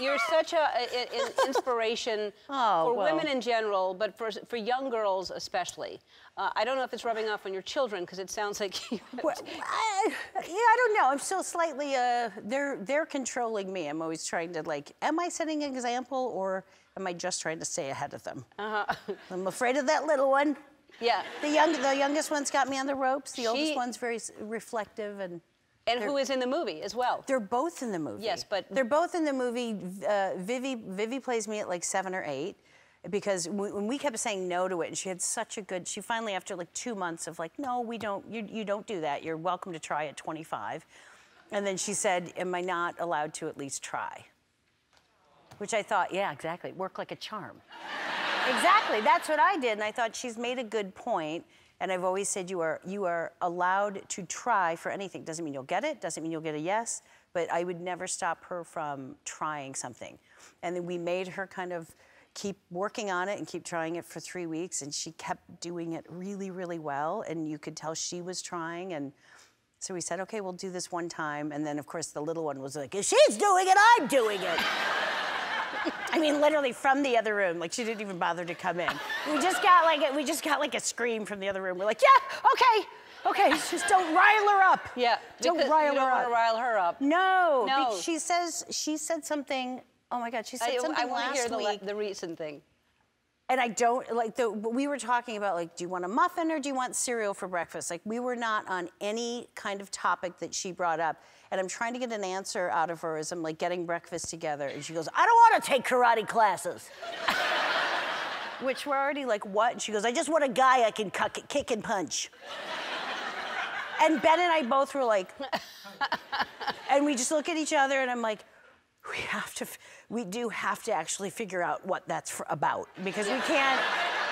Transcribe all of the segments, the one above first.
you're such a, a- an inspiration Oh, for well. women in general, but for for young girls especially. Uh, I don't know if it's rubbing off on your children because it sounds like you. Well, I, yeah, I don't know. I'm still slightly. Uh, they're they're controlling me. I'm always trying to like. Am I setting an example, or am I just trying to stay ahead of them? Uh-huh. I'm afraid of that little one. yeah. The young, the youngest one's got me on the ropes. The She- oldest one's very reflective, and And who is in the movie as well? they're both in the movie. Yes, but- they're both in the movie. Uh, Vivi, Vivi plays me at like seven or eight. Because we- when we kept saying no to it, and she had such a good, she finally after like two months of like, no, we don't, you, you don't do that. You're welcome to try at 25. And then she said, am I not allowed to at least try? Which I thought, yeah, exactly, work like a charm. exactly, that's what I did, and I thought she's made a good point. And I've always said you are you are allowed to try for anything. Doesn't mean you'll get it. Doesn't mean you'll get a yes. But I would never stop her from trying something. And then we made her kind of keep working on it and keep trying it for three weeks. And she kept doing it really, really well. And you could tell she was trying. And so we said, okay, we'll do this one time. And then of course the little one was like, if she's doing it, I'm doing it. I mean, literally from the other room. Like she didn't even bother to come in. We just got like a, we just got like a scream from the other room. We're like, yeah, okay, okay, just don't rile her up. yeah. don't rile don't her up. to rile her up. No, No. she says she said something. Oh my God, she said I, something I want last to hear the, week, the recent thing. And I don't like the. We were talking about like, do you want a muffin or do you want cereal for breakfast? Like we were not on any kind of topic that she brought up, and I'm trying to get an answer out of her as I'm like getting breakfast together, and she goes, I don't want to take karate classes. Which we're already like, what? And she goes, I just want a guy I can kick and punch. and Ben and I both were like, and we just look at each other, and I'm like, we have to, f- we do have to actually figure out what that's for, about because we can't,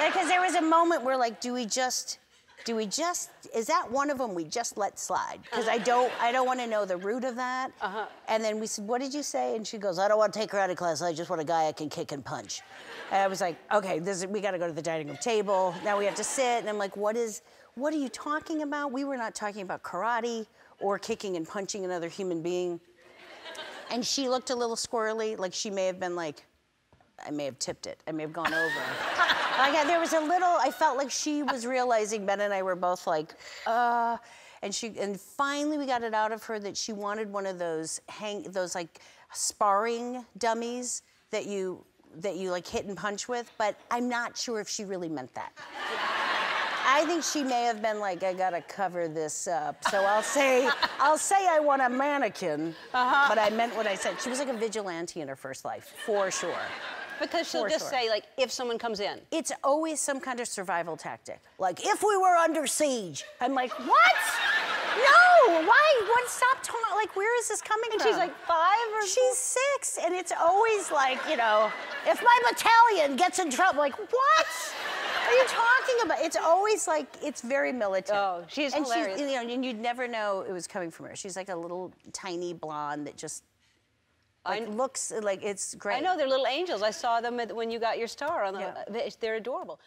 because there was a moment where like, do we just, do we just, is that one of them we just let slide? Because I don't, I don't want to know the root of that. Uh-huh. And then we said, what did you say? And she goes, I don't want to take her out of class. I just want a guy I can kick and punch. And I was like, okay, this is, we got to go to the dining room table. Now we have to sit. And I'm like, what is, what are you talking about? We were not talking about karate or kicking and punching another human being. And she looked a little squirrely, like she may have been like, I may have tipped it. I may have gone over. like I- there was a little. I felt like she was realizing. Ben and I were both like, uh, and she. And finally, we got it out of her that she wanted one of those hang, those like sparring dummies that you that you like hit and punch with. But I'm not sure if she really meant that. I think she may have been like, I gotta cover this up. So I'll say, I'll say I want a mannequin, uh-huh. but I meant what I said. She was like a vigilante in her first life, for sure. Because she'll For just sure. say, like, if someone comes in. It's always some kind of survival tactic. Like, if we were under siege. I'm like, what? No, why? What? Stop talking. Like, where is this coming from? And from? she's like five or She's six, and it's always like, you know, if my battalion gets in trouble, like, what about? It's always like, it's very militant. Oh, she's and hilarious. She's, you know, and you'd never know it was coming from her. She's like a little tiny blonde that just I- looks like it's great. I know they're little angels. I saw them at, when you got your star on the. Yeah. they- They're adorable.